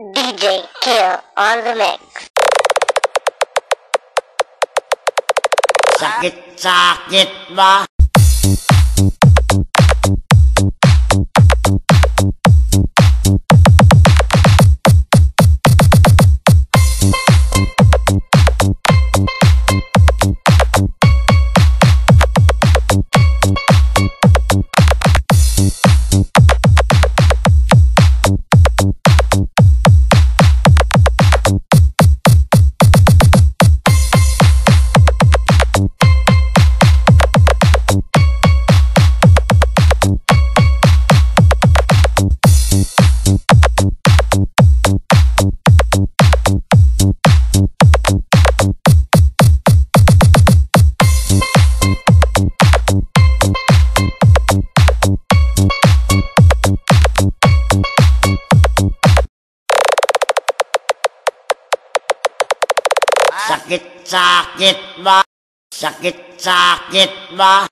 DJ Kiel on the mix. Sakit-sakit ba? Sakit-sakit ba? Sakit-sakit ba?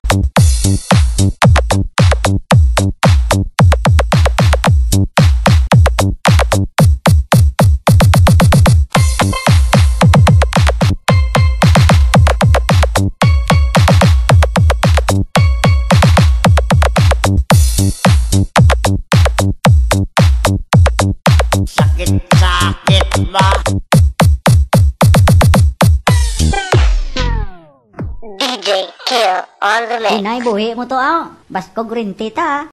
DJ Kill on the mix. Inay, buhi mo to ah. Baskog rin tita.